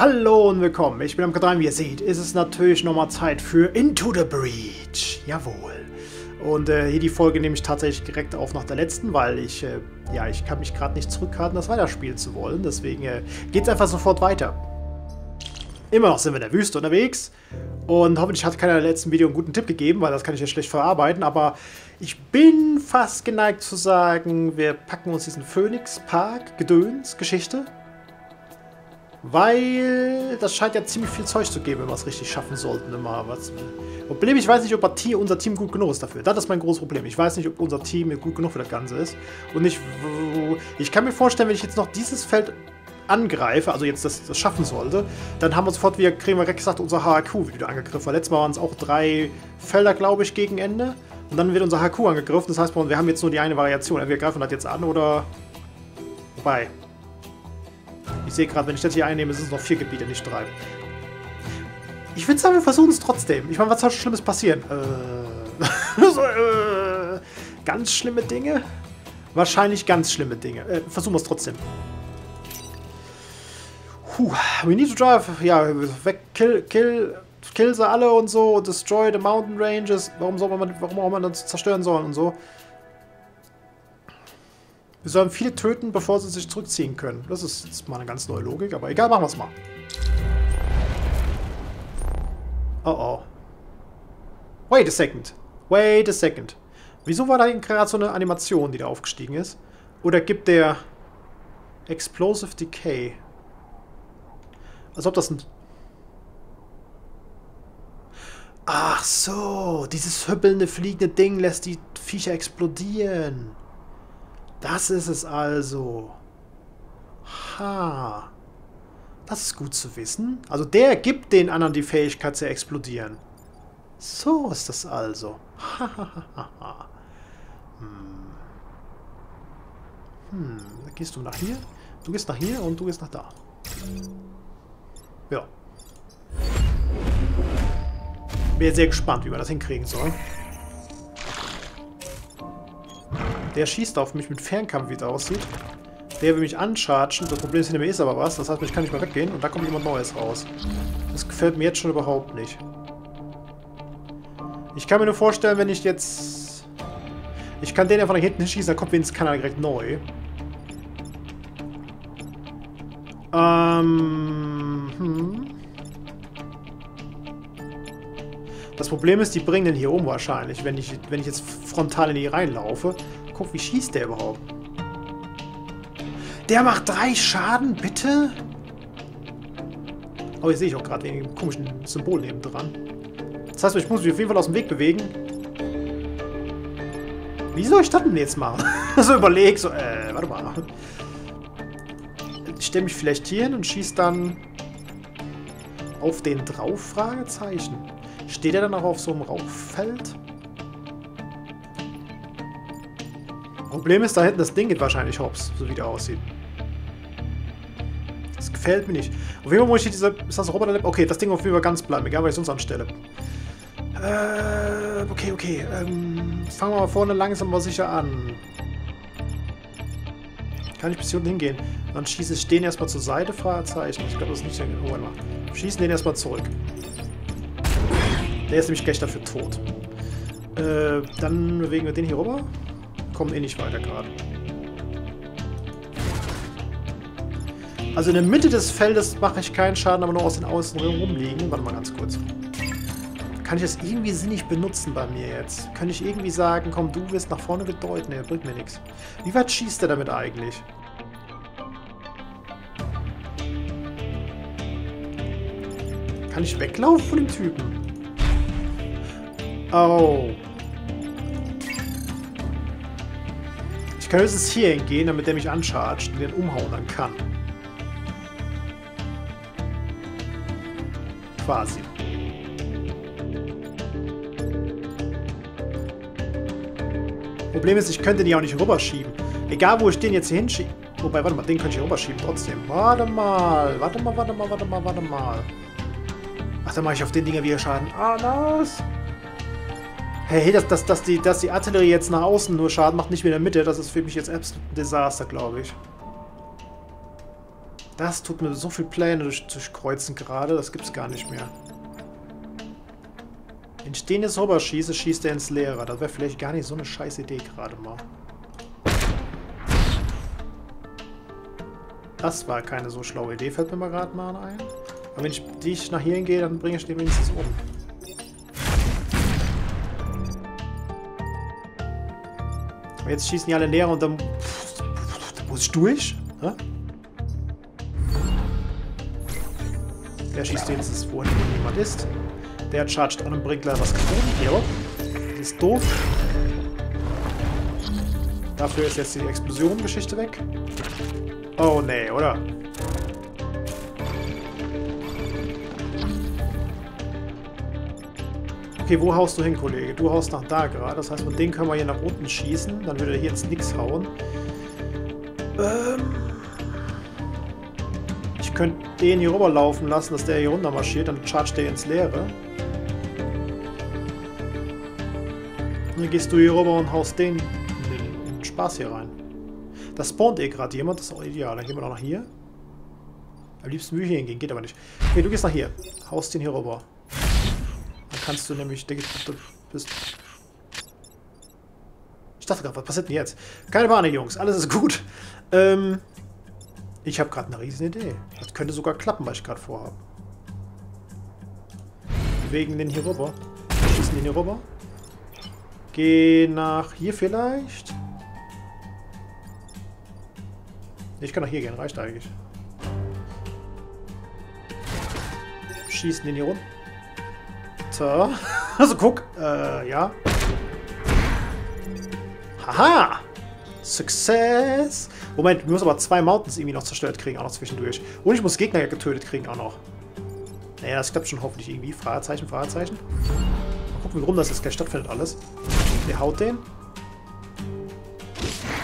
Hallo und willkommen, ich bin am K3, wie ihr seht, ist es natürlich nochmal Zeit für Into the Breach. Jawohl. Und äh, hier die Folge nehme ich tatsächlich direkt auf nach der letzten, weil ich, äh, ja, ich kann mich gerade nicht zurückhalten, das weiterspielen zu wollen. Deswegen äh, geht es einfach sofort weiter. Immer noch sind wir in der Wüste unterwegs. Und hoffentlich hat keiner im letzten Video einen guten Tipp gegeben, weil das kann ich ja schlecht verarbeiten. Aber ich bin fast geneigt zu sagen, wir packen uns diesen Phoenix Park Gedöns Geschichte weil das scheint ja ziemlich viel Zeug zu geben, wenn wir es richtig schaffen sollten. Immer was. Problem, ich weiß nicht, ob unser Team gut genug ist dafür. Das ist mein großes Problem. Ich weiß nicht, ob unser Team gut genug für das Ganze ist. Und ich, ich kann mir vorstellen, wenn ich jetzt noch dieses Feld angreife, also jetzt das, das schaffen sollte, dann haben wir sofort wieder, kriegen wir direkt gesagt, unser HQ wieder angegriffen. Weil letztes Mal waren es auch drei Felder, glaube ich, gegen Ende. Und dann wird unser HQ angegriffen. Das heißt, wir haben jetzt nur die eine Variation. Entweder greifen das jetzt an oder... Wobei, ich sehe gerade, wenn ich das hier einnehme, sind es noch vier Gebiete, nicht drei. Ich würde sagen, wir versuchen es trotzdem. Ich meine, was soll Schlimmes passieren? Äh, so, äh, ganz schlimme Dinge? Wahrscheinlich ganz schlimme Dinge. Äh, versuchen wir es trotzdem. Puh, we need to drive. Ja, weg, kill, kill, kill sie alle und so. Destroy the mountain ranges. Warum soll man, warum auch man das zerstören sollen und so. Wir sollen viele töten, bevor sie sich zurückziehen können. Das ist jetzt mal eine ganz neue Logik, aber egal, machen wir es mal. Oh oh. Wait a second. Wait a second. Wieso war da gerade so eine Animation, die da aufgestiegen ist? Oder gibt der Explosive Decay? Als ob das ein... Ach so, dieses hüppelnde, fliegende Ding lässt die Viecher explodieren. Das ist es also. Ha. Das ist gut zu wissen. Also der gibt den anderen die Fähigkeit zu explodieren. So ist das also. Hahaha. hm. Hm. Gehst du nach hier? Du gehst nach hier und du gehst nach da. Ja. Bin sehr gespannt, wie wir das hinkriegen sollen. Der schießt auf mich mit Fernkampf, wie es aussieht. Der will mich anchargen. Das Problem ist, hinter mir ist aber was. Das heißt, ich kann nicht mehr weggehen. Und da kommt jemand Neues raus. Das gefällt mir jetzt schon überhaupt nicht. Ich kann mir nur vorstellen, wenn ich jetzt... Ich kann den einfach nach hinten schießen, dann kommt wenigstens keiner direkt neu. Ähm... Hm. Das Problem ist, die bringen den hier um wahrscheinlich, wenn ich, wenn ich jetzt frontal in die reinlaufe guck, wie schießt der überhaupt? Der macht drei Schaden, bitte? Oh, hier sehe ich auch gerade wegen dem komischen Symbol neben dran. Das heißt, ich muss mich auf jeden Fall aus dem Weg bewegen. Wie soll ich das denn jetzt machen? so überleg, so, äh, warte mal. Ich stelle mich vielleicht hier hin und schieße dann auf den drauf? Fragezeichen. Steht er dann auch auf so einem Rauchfeld? Problem ist, da hinten das Ding geht wahrscheinlich hops, so wie der aussieht. Das gefällt mir nicht. Auf jeden Fall muss ich diese... Ist das Roboter? Okay, das Ding auf jeden Fall ganz bleiben, egal was ich sonst anstelle. Äh, okay, okay. Ähm, fangen wir mal vorne langsam aber sicher an. Kann ich bis hier unten hingehen? Dann schieße ich den erstmal zur Seite, Fragezeichen. Ich glaube, das ist nicht... Oh, warte mal. Schießen den erstmal zurück. Der ist nämlich gleich dafür tot. Äh, dann bewegen wir den hier rüber kommen eh nicht weiter gerade. Also in der Mitte des Feldes mache ich keinen Schaden, aber nur aus den Außen rumliegen. Warte mal ganz kurz. Kann ich das irgendwie sinnig benutzen bei mir jetzt? Kann ich irgendwie sagen, komm, du wirst nach vorne gedeutet? Ne, bringt mir nichts. Wie weit schießt er damit eigentlich? Kann ich weglaufen von dem Typen? Oh. Ich kann höchstens hier hingehen, damit der mich anchargt und den umhauen dann kann. Quasi. Problem ist, ich könnte die auch nicht rüberschieben. Egal, wo ich den jetzt hier hinschiebe. Wobei, warte mal, den könnte ich rüberschieben trotzdem. Warte mal, warte mal, warte mal, warte mal, warte mal. Ach, dann mache ich auf den Dinger wieder Schaden. Ah, was? Hey, dass, dass, dass, die, dass die Artillerie jetzt nach außen nur Schaden macht, nicht mehr in der Mitte, das ist für mich jetzt absolut ein Desaster, glaube ich. Das tut mir so viel Pläne durch, durchkreuzen gerade, das gibt's gar nicht mehr. Wenn ich den jetzt rüberschieße, schießt er ins Leere. Das wäre vielleicht gar nicht so eine scheiß Idee gerade mal. Das war keine so schlaue Idee, fällt mir mal gerade mal ein. Aber wenn ich dich nach hier hingehe, dann bringe ich den wenigstens um. Jetzt schießen die alle leer und dann... Da muss ich durch. Ne? Der schießt wenigstens, wo jemand ist. Der chargt an und bringt gleich was kaputt. Ja. Das ist doof. Dafür ist jetzt die Explosion-Geschichte weg. Oh, nee, oder? Okay, wo haust du hin, Kollege? Du haust nach da gerade. Das heißt, von dem können wir hier nach unten schießen. Dann würde er hier ins Nix hauen. Ähm ich könnte den hier rüberlaufen lassen, dass der hier runter marschiert. Dann chargt der ins Leere. Dann gehst du hier rüber und haust den, den, den Spaß hier rein. Da spawnt eh gerade jemand, das ist auch ideal. Dann gehen wir doch nach hier. Am liebsten würde ich hier hingehen, geht aber nicht. Okay, du gehst nach hier. Haust den hier rüber. Kannst du nämlich... Bist... Ich dachte gerade, was passiert denn jetzt? Keine Panik, Jungs. Alles ist gut. Ähm, ich habe gerade eine riesen Idee. Das könnte sogar klappen, was ich gerade vorhabe. Bewegen den hier rüber. Schießen den hier rüber. Geh nach hier vielleicht. Ich kann nach hier gehen, reicht eigentlich. Schießen den hier runter. Also guck, äh, ja. Haha! Success! Moment, wir müssen aber zwei Mountains irgendwie noch zerstört kriegen, auch noch zwischendurch. Und ich muss Gegner getötet kriegen auch noch. Naja, das klappt schon hoffentlich irgendwie. Fragezeichen, Fragezeichen. Mal gucken, warum das jetzt gleich stattfindet alles. Der haut den.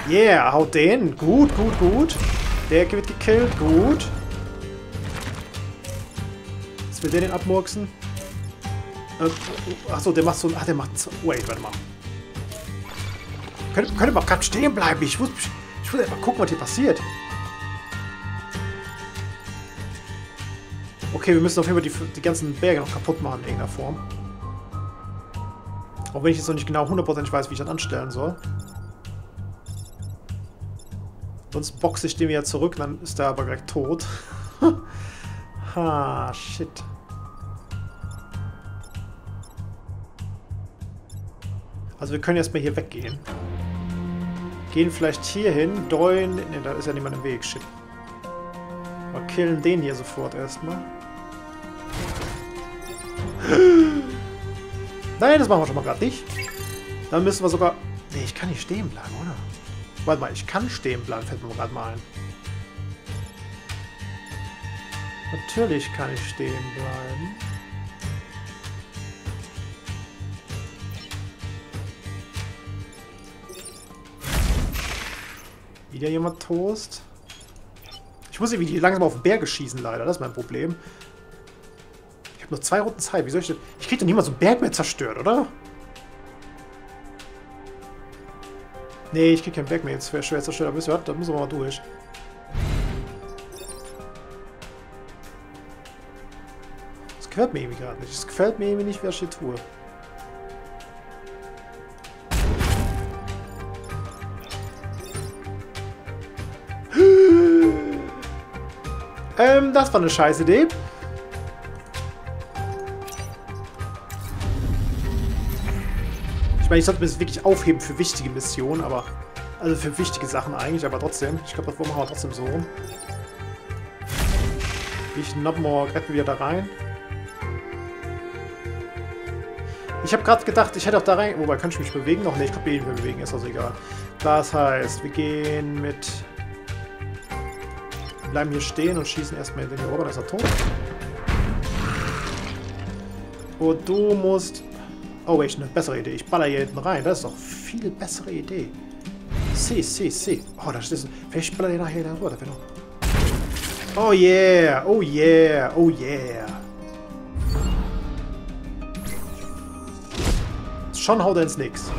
Yeah, haut den. Gut, gut, gut. Der wird gekillt. Gut. Jetzt will der den abmurksen. Äh, achso, der macht so ein... Ach, der macht... Wait, warte mal. Könnte, könnte mal gerade stehen bleiben. Ich muss, ich muss einfach gucken, was hier passiert. Okay, wir müssen auf jeden Fall die, die ganzen Berge noch kaputt machen in irgendeiner Form. Auch wenn ich jetzt noch nicht genau hundertprozentig weiß, wie ich das anstellen soll. Sonst boxe ich den wieder zurück, dann ist er aber gleich tot. ha, shit. Also wir können erstmal hier weggehen. Gehen vielleicht hier hin, deuen... Ne, da ist ja niemand im Weg, shit. Wir killen den hier sofort erstmal. Nein, das machen wir schon mal gerade nicht. Dann müssen wir sogar... Nee, ich kann nicht stehen bleiben, oder? Warte mal, ich kann stehen bleiben, fällt mir gerade mal ein. Natürlich kann ich stehen bleiben. Wieder jemand Toast. Ich muss irgendwie langsam auf den Berge schießen, leider. Das ist mein Problem habe nur zwei Runden Zeit. Wie soll ich denn... Ich krieg doch niemals so einen Berg mehr zerstört, oder? Nee, ich krieg keinen Berg mehr. Jetzt wäre schwer zerstört. Da müssen wir, da müssen wir mal durch. Das gefällt mir irgendwie gerade nicht. Das gefällt mir irgendwie nicht, was ich hier tue. Ähm, das war eine scheiß Idee. Ich meine, ich sollte mir das wirklich aufheben für wichtige Missionen, aber... Also für wichtige Sachen eigentlich, aber trotzdem. Ich glaube, das machen wir trotzdem so rum. Ich Nobmore retten wir da rein. Ich habe gerade gedacht, ich hätte auch da rein... Wobei, kann ich mich bewegen? Noch nicht, ich kann mich nicht mehr bewegen, ist also egal. Das heißt, wir gehen mit... Bleiben hier stehen und schießen erstmal den dann ist er tot. Und du musst Oh, ich eine bessere Idee. Ich baller hier hinten rein. Das ist doch viel bessere Idee. Si, si, si. Oh, da ist ein... Vielleicht baller ich nachher da rüber. Oh yeah, oh yeah, oh yeah. Schon haut er ins Nix.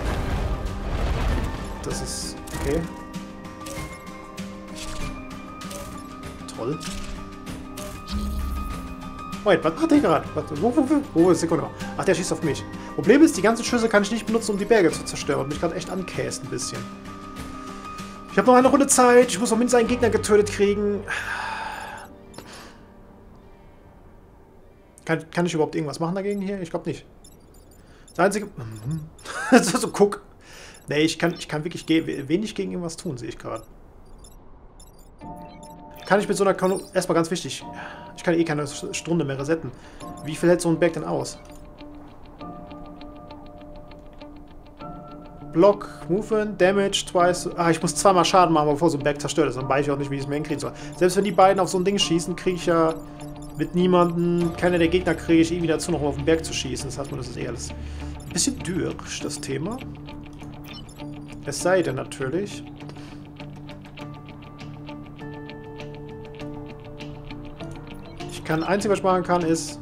Das ist... Okay. Toll. Moment, was macht der gerade? Wo, wo, wo, ist Sekunde? Ach, der schießt auf mich. Problem ist, die ganzen Schüsse kann ich nicht benutzen, um die Berge zu zerstören. Und mich gerade echt ankäst ein bisschen. Ich habe noch eine Runde Zeit. Ich muss noch mindestens einen Gegner getötet kriegen. Kann, kann ich überhaupt irgendwas machen dagegen hier? Ich glaube nicht. Das einzige... so, guck. Nee, ich kann, ich kann wirklich wenig gegen irgendwas tun, sehe ich gerade. Kann ich mit so einer Kanone... Erstmal ganz wichtig. Ich kann eh keine Stunde mehr resetten. Wie viel hält so ein Berg denn aus? Block, Movement, Damage, twice. Ah, ich muss zweimal Schaden machen, bevor so ein Berg zerstört ist. Dann weiß ich auch nicht, wie ich es mir hinkriegen soll. Selbst wenn die beiden auf so ein Ding schießen, kriege ich ja mit niemandem, keiner der Gegner kriege ich irgendwie dazu noch auf den Berg zu schießen. Das heißt, das ist eh alles ein bisschen dürrisch, das Thema. Es sei denn natürlich, kann, einzig, was machen kann, ist,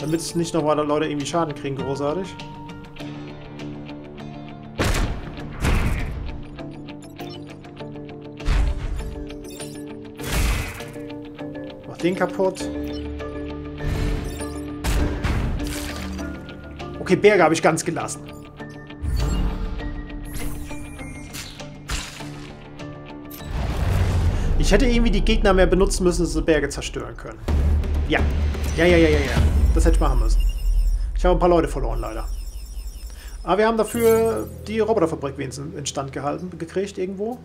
damit es nicht nochmal Leute irgendwie Schaden kriegen, großartig. Mach den kaputt. Okay, Berge habe ich ganz gelassen. Ich hätte irgendwie die Gegner mehr benutzen müssen, dass sie Berge zerstören können. Ja. Ja, ja, ja, ja, ja. Das hätte ich machen müssen. Ich habe ein paar Leute verloren, leider. Aber wir haben dafür die Roboterfabrik wenigstens instand gehalten, gekriegt irgendwo.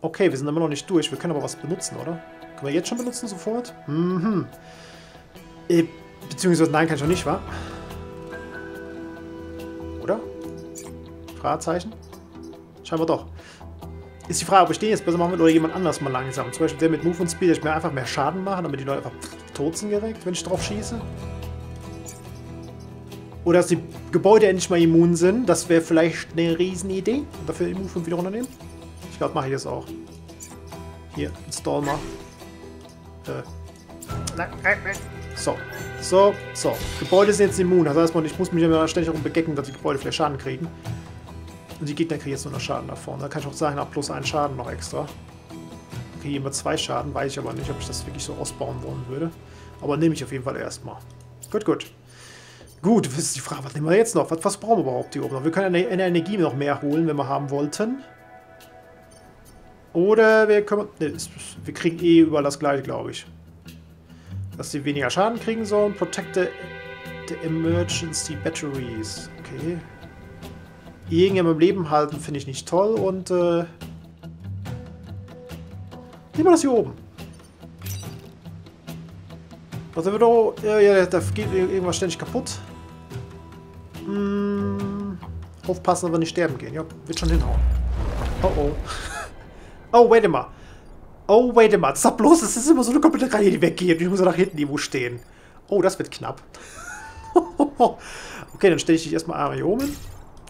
Okay, wir sind immer noch nicht durch. Wir können aber was benutzen, oder? Können wir jetzt schon benutzen, sofort? Mhm. Äh, beziehungsweise, nein, kann ich noch nicht, wa? Oder? Fragezeichen? Scheinbar doch. Ist die Frage, ob ich den jetzt besser machen will oder jemand anders mal langsam. Zum Beispiel der mit Move und Speed, ich mir einfach mehr Schaden machen, damit die Leute einfach tot sind direkt, wenn ich drauf schieße. Oder dass die Gebäude endlich mal immun sind. Das wäre vielleicht eine Riesenidee. Dafür Move und wieder runternehmen. Ich glaube, mache ich das auch. Hier, install mal. Äh. So. So, so. Gebäude sind jetzt immun. Das heißt, ich muss mich immer ständig darum begecken, dass die Gebäude vielleicht Schaden kriegen. Und die Gegner kriegen jetzt nur noch Schaden davon. Da kann ich auch sagen, ab plus einen Schaden noch extra. Kriege immer zwei Schaden, weiß ich aber nicht, ob ich das wirklich so ausbauen wollen würde. Aber nehme ich auf jeden Fall erstmal. Gut, gut. Gut, das ist die Frage, was nehmen wir jetzt noch? Was, was brauchen wir überhaupt hier oben noch? Wir können eine, eine Energie noch mehr holen, wenn wir haben wollten. Oder wir können... Ne, wir kriegen eh überall das gleiche, glaube ich. Dass sie weniger Schaden kriegen sollen. Protect the, the Emergency Batteries. Okay irgendjemand im Leben halten, finde ich nicht toll. Und äh, nehmen wir das hier oben. Also wird auch, ja, ja, da geht irgendwas ständig kaputt. Hm, aufpassen, wir nicht sterben gehen. Ja, wird schon hinhauen. Oh oh. Oh, wait mal. Oh, wait mal. Sag bloß, es ist immer so eine komplette Reihe, die weggeht. Ich muss nach hinten irgendwo stehen. Oh, das wird knapp. okay, dann stelle ich dich erstmal einmal hier oben.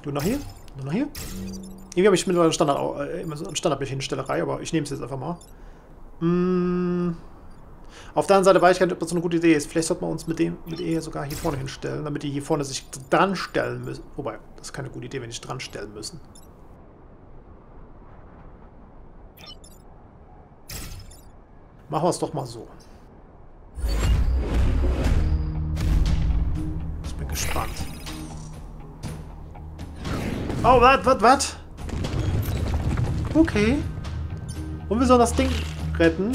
Du nach hier? Du nach hier? Irgendwie habe ich mittlerweile Standard, äh, immer so eine Standardbildhinstellerei, aber ich nehme es jetzt einfach mal. Mm. Auf der anderen Seite weiß ich gar nicht, ob das so eine gute Idee ist. Vielleicht sollte man uns mit dem mit E sogar hier vorne hinstellen, damit die hier vorne sich dran stellen müssen. Wobei, das ist keine gute Idee, wenn die sich dran stellen müssen. Machen wir es doch mal so. Ich bin gespannt. Oh, was, was, was? Okay. Und wir sollen das Ding retten.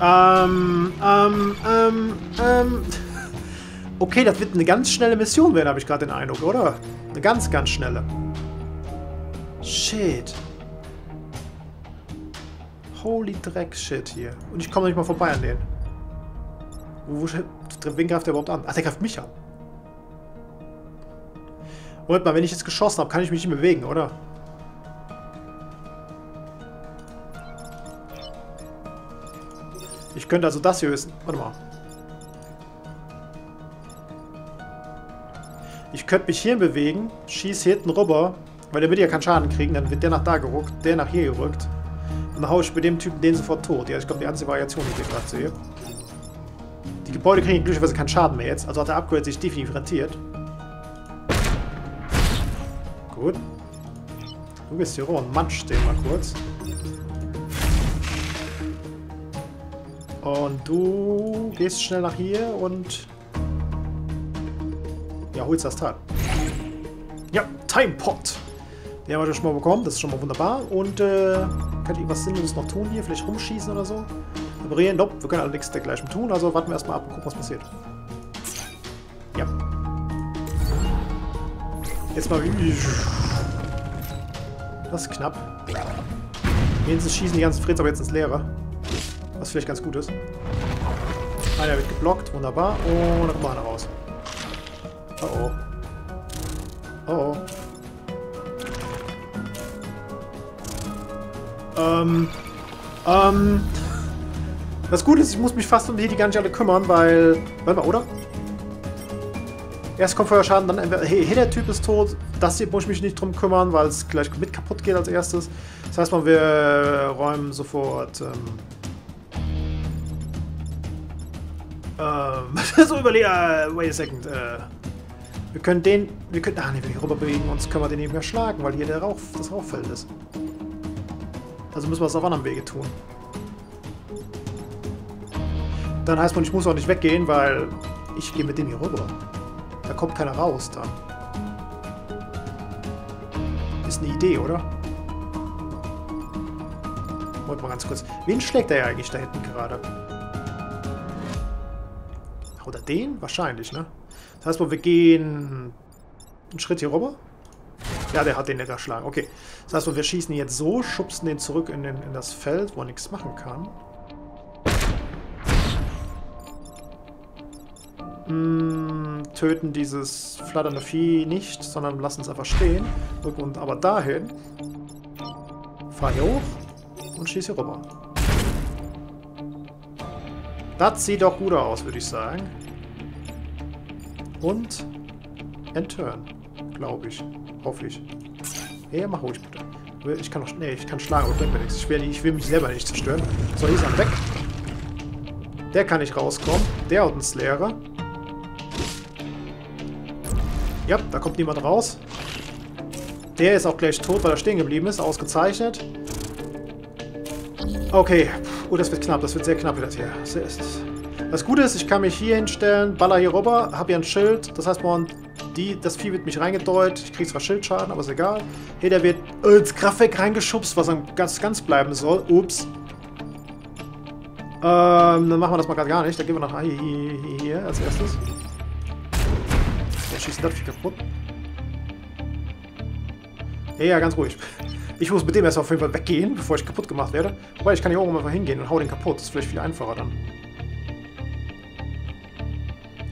Ähm, ähm, ähm, ähm. Okay, das wird eine ganz schnelle Mission werden, habe ich gerade den Eindruck, oder? Eine ganz, ganz schnelle. Shit. Holy Dreck, Shit hier. Und ich komme nicht mal vorbei an den. Wo, wen greift der überhaupt an? Ach, der greift mich an. Moment mal, wenn ich jetzt geschossen habe, kann ich mich nicht bewegen, oder? Ich könnte also das hier wissen. Warte mal. Ich könnte mich hier bewegen, schieße hinten rüber, weil der wird ja keinen Schaden kriegen, dann wird der nach da gerückt, der nach hier gerückt. Und dann haue ich bei dem Typen den sofort tot. Ja, ich glaube, die einzige Variation, die ich gerade sehe. Die Gebäude kriegen glücklicherweise keinen Schaden mehr jetzt. Also hat der Upgrade sich definitiv rentiert. Gut. Du gehst hier rüber und manchst den mal kurz. Und du gehst schnell nach hier und... Ja, holst das Teil. Ja, Time Pot. Den haben wir schon mal bekommen, das ist schon mal wunderbar. Und äh, könnte ich irgendwas Sinnloses noch tun hier? Vielleicht rumschießen oder so? Reparieren? Nope, wir können allerdings dergleichen tun, also warten wir erstmal ab und gucken, was passiert. Ja. Jetzt mal... Das ist knapp. Wenigstens schießen die ganzen Fritz aber jetzt ins Leere. Was vielleicht ganz gut ist. Einer wird geblockt, wunderbar. Und dann kommt einer raus. Oh oh. Oh oh. Ähm. Ähm. Das Gute ist, ich muss mich fast um die, gar nicht alle kümmern, weil... Warte mal, oder? Erst kommt Feuerschaden, dann. Hey, hey, der Typ ist tot. Das hier muss ich mich nicht drum kümmern, weil es gleich mit kaputt geht als erstes. Das heißt mal, wir räumen sofort... Ähm, ähm, so überlegen... Uh, wait a second. Uh, wir können den... Wir können... Ah, ne, wenn wir rüber bewegen uns, können wir den eben erschlagen, weil hier der Rauch, das Rauchfeld ist. Also müssen wir es auf anderem Wege tun. Dann heißt man, ich muss auch nicht weggehen, weil ich gehe mit dem hier rüber. Da kommt keiner raus dann. Ist eine Idee, oder? Wollte mal ganz kurz. Wen schlägt er eigentlich da hinten gerade? Oder den? Wahrscheinlich, ne? Das heißt, wir gehen einen Schritt hier rüber. Ja, der hat den nicht erschlagen. Okay. Das heißt, wir schießen jetzt so, schubsen den zurück in, den, in das Feld, wo er nichts machen kann. Mm, töten dieses flatternde Vieh nicht, sondern lassen es einfach stehen. Und aber dahin. Fahr hier hoch und schieß hier rüber. Das sieht doch gut aus, würde ich sagen. Und Entturn, glaube ich. Hoffe ich. Hey, mach ruhig bitte. Ich kann noch. Nee, ich kann schlagen, aber bringt mir nichts. Ich will, ich will mich selber nicht zerstören. So, hier ist er weg. Der kann nicht rauskommen. Der hat einen Slayer. Ja, da kommt niemand raus. Der ist auch gleich tot, weil er stehen geblieben ist. Ausgezeichnet. Okay. Oh, das wird knapp. Das wird sehr knapp wieder hier. Das Gute ist, ich kann mich hier hinstellen, baller hier rüber, habe hier ein Schild. Das heißt, man, die, das Vieh wird mich reingedeut. Ich kriege zwar Schildschaden, aber ist egal. Hier, der wird ins Kraftwerk reingeschubst, was dann ganz, ganz bleiben soll. Ups. Ähm, dann machen wir das mal gerade gar nicht. Dann gehen wir nach hier, hier, hier als erstes schießt das Vieh kaputt. Ja, ja, ganz ruhig. Ich muss mit dem erst auf jeden Fall weggehen, bevor ich kaputt gemacht werde. Wobei, ich kann hier oben einfach hingehen und hau den kaputt. Das ist vielleicht viel einfacher dann.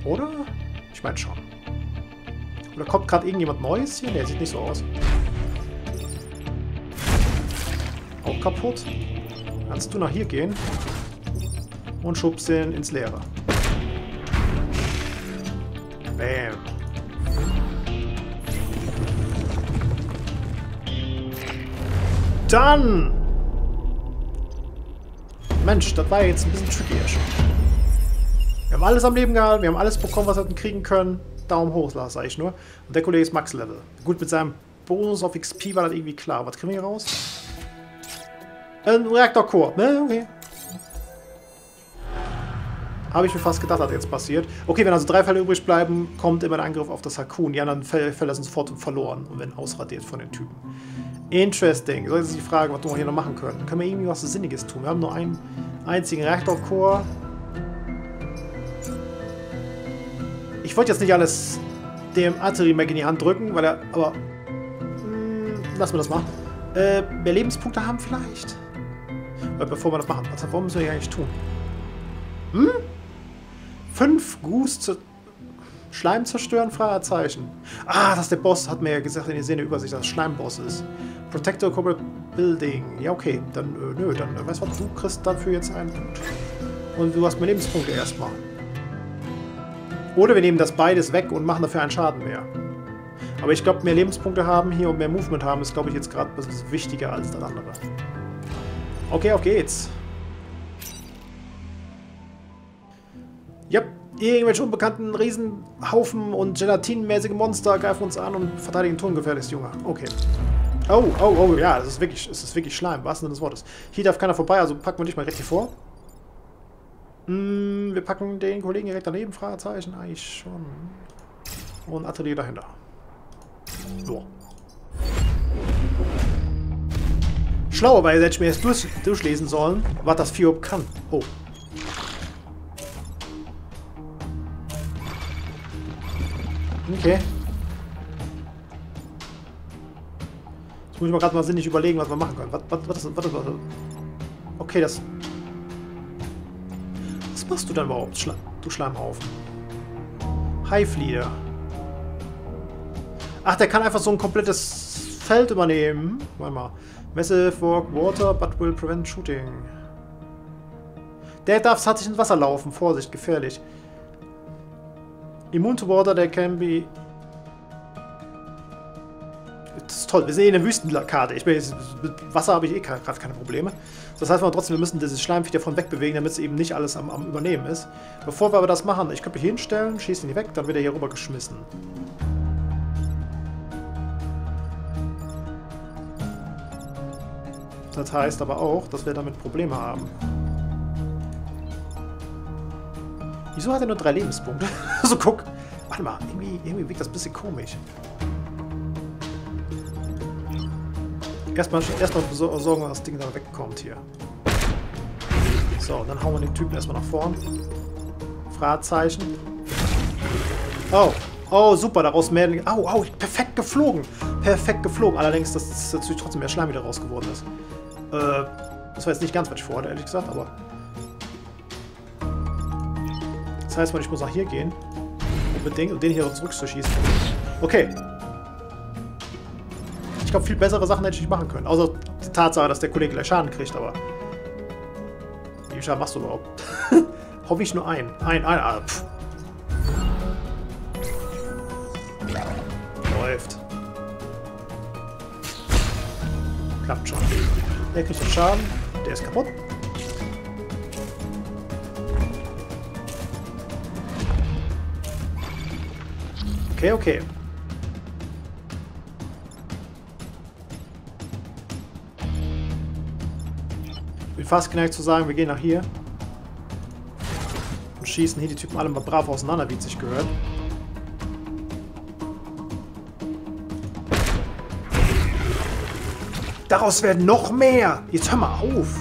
Oder? Ich meine schon. Oder kommt gerade irgendjemand Neues hier? Ne, sieht nicht so aus. Auch kaputt. Kannst du nach hier gehen und schubst den ins Leere. Bam. Dann! Mensch, das war jetzt ein bisschen tricky schon. Wir haben alles am Leben gehalten, wir haben alles bekommen, was wir hätten kriegen können. Daumen hoch, sage ich nur. Und der Kollege ist Max-Level. Gut, mit seinem Bonus auf XP war das irgendwie klar. Was kriegen wir hier raus? Ein Reaktor-Core, ne? Okay. Habe ich mir fast gedacht, dass jetzt passiert. Okay, wenn also drei Fälle übrig bleiben, kommt immer der Angriff auf das Hakun. Die anderen Fälle, sind sofort verloren und werden ausradiert von den Typen. Interesting. Soll ich sich fragen, was wir hier noch machen können? Können wir irgendwie was Sinniges tun? Wir haben nur einen einzigen Reaktorcore. Ich wollte jetzt nicht alles dem Artillerie-Mac in die Hand drücken, weil er... Aber... Mh, hm, lassen wir das mal. Äh, mehr Lebenspunkte haben vielleicht? Weil bevor wir das machen, was wollen wir hier eigentlich tun? Hm? Fünf Goose Schleim zerstören? Fragezeichen. Ah, das der Boss, hat mir ja gesagt in der Szene-Übersicht, dass das Schleimboss ist. Protector Corporate Building. Ja, okay. Dann, äh, nö, dann, äh, weißt du was, du kriegst dafür jetzt einen Punkt. Und du hast mehr Lebenspunkte erstmal. Oder wir nehmen das beides weg und machen dafür einen Schaden mehr. Aber ich glaube, mehr Lebenspunkte haben hier und mehr Movement haben ist, glaube ich, jetzt gerade wichtiger als das andere. Okay, auf geht's. Yep, irgendwelche unbekannten Riesenhaufen und gelatinenmäßige Monster greifen uns an und verteidigen tongefährlichst Junge. Okay. Oh, oh, oh, ja, das ist wirklich, das ist wirklich Schleim, was denn des Wortes. Hier darf keiner vorbei, also packen wir dich mal direkt hier vor. Hm, wir packen den Kollegen direkt daneben, Fragezeichen, eigentlich schon. Und Atelier dahinter. So. Schlauerweise hätte ich mir jetzt durch, durchlesen sollen, was das Vieh kann. Oh. Okay. Jetzt muss ich mal gerade mal sinnig überlegen, was wir machen können. Was, was, was, was, was, was, Okay, das... Was machst du denn überhaupt, Schla du Schleimhaufen? Haiflieder. Ach, der kann einfach so ein komplettes Feld übernehmen. Warte mal. Massive Walk Water, but will prevent shooting. Der darf tatsächlich ins Wasser laufen. Vorsicht, gefährlich. Immune to water, there can be das ist toll. Wir sehen eine Wüstenkarte. Ich bin mit Wasser habe ich eh gerade keine Probleme. Das heißt aber trotzdem, wir müssen dieses Schleimvieh davon wegbewegen, damit es eben nicht alles am, am, Übernehmen ist. Bevor wir aber das machen, ich könnte mich hinstellen, schieße ihn weg, dann wird er hier rüber geschmissen. Das heißt aber auch, dass wir damit Probleme haben. Wieso hat er nur drei Lebenspunkte? so, guck. Warte mal, irgendwie, irgendwie wirkt das ein bisschen komisch. Erstmal erst sorgen, dass das Ding da wegkommt hier. So, dann hauen wir den Typen erstmal nach vorn. Fragezeichen. Oh, oh, super, daraus mehr... Au, au, perfekt geflogen. Perfekt geflogen. Allerdings, dass das natürlich trotzdem mehr Schleim wieder raus geworden ist. Äh, das war jetzt nicht ganz, was ich vorhatte, ehrlich gesagt, aber... Das heißt, ich muss nach hier gehen. Unbedingt. Und den hier zurückzuschießen. Okay, glaube, viel bessere Sachen hätte ich nicht machen können. Außer die Tatsache, dass der Kollege gleich Schaden kriegt, aber... Wie viel Schaden machst du überhaupt? Hoffe ich nur ein. Ein, ein, ah, pff. Läuft. Klappt schon. Der kriegt den Schaden. Der ist kaputt. Okay, okay. bin fast geneigt zu sagen, wir gehen nach hier. Und schießen hier die Typen alle mal brav auseinander, wie es sich gehört. Daraus werden noch mehr! Jetzt hör mal auf!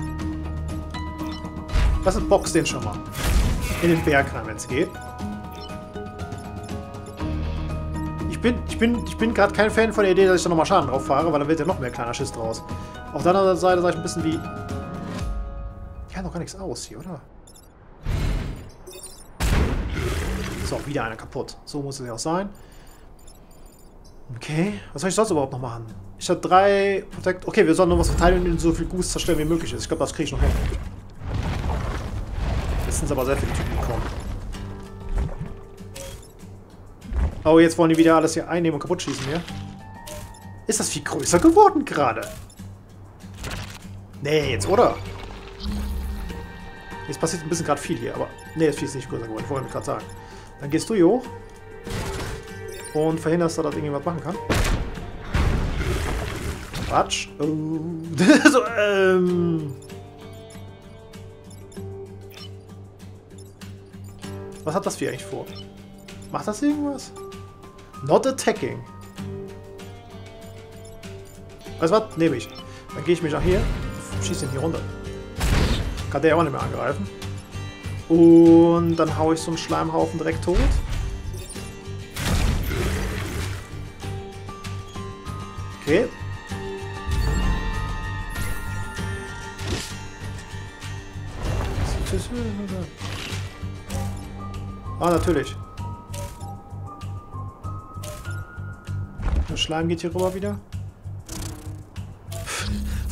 Was ist Box den schon mal? In den Berg rein, wenn es geht. Ich bin, ich bin, ich gerade kein Fan von der Idee, dass ich da nochmal Schaden drauf fahre, weil dann wird ja noch mehr kleiner Schiss draus. Auf der anderen Seite sage ich ein bisschen wie kann doch gar nichts aus hier, oder? So, wieder einer kaputt. So muss es ja auch sein. Okay, was soll ich sonst überhaupt noch machen? Ich habe drei Protect... Okay, wir sollen noch was verteidigen und so viel Goose zerstören wie möglich ist. Ich glaube, das kriege ich noch hin. Jetzt sind aber sehr viele Typen Oh, jetzt wollen die wieder alles hier einnehmen und kaputt schießen hier. Ist das viel größer geworden gerade? Nee, jetzt, oder? Jetzt passiert ein bisschen gerade viel hier, aber... Ne, das Vieh ist nicht größer geworden, wollte ich gerade sagen. Dann gehst du hier hoch. Und verhinderst, dass er irgendjemand machen kann. Quatsch. Oh. so, ähm... Was hat das Vieh eigentlich vor? Macht das irgendwas? Not attacking. Weißt du was? Nehme ich. Dann gehe ich mich nach hier. Schieße ihn hier runter. Kann der auch nicht mehr angreifen. Und dann haue ich so einen Schleimhaufen direkt tot. Okay. Ah, natürlich. Schleim geht hier rüber wieder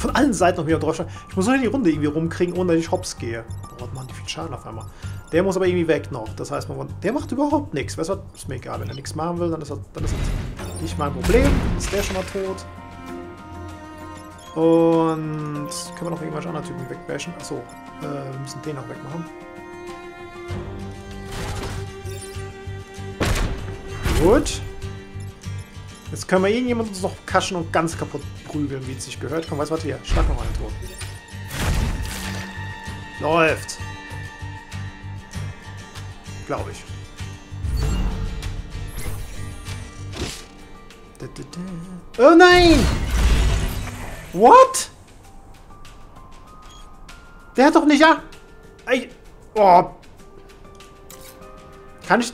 von allen Seiten noch wieder drauf Ich muss nur die Runde irgendwie rumkriegen, ohne dass ich hops gehe. Boah, machen die viel Schaden auf einmal. Der muss aber irgendwie weg noch. Das heißt, man, der macht überhaupt nichts. Weißt du? Ist mir egal. Wenn er nichts machen will, dann ist das, dann ist das nicht mein Problem. Dann ist der schon mal tot. Und können wir noch irgendwelche anderen Typen wegbashen? Achso, äh, wir müssen den noch wegmachen. Gut. Jetzt können wir irgendjemand uns noch kaschen und ganz kaputt prügeln, wie es sich gehört. Komm, was, warte hier. Schlag noch einen tot. Läuft. Glaube ich. Oh nein! What? Der hat doch nicht. Oh. Kann ich.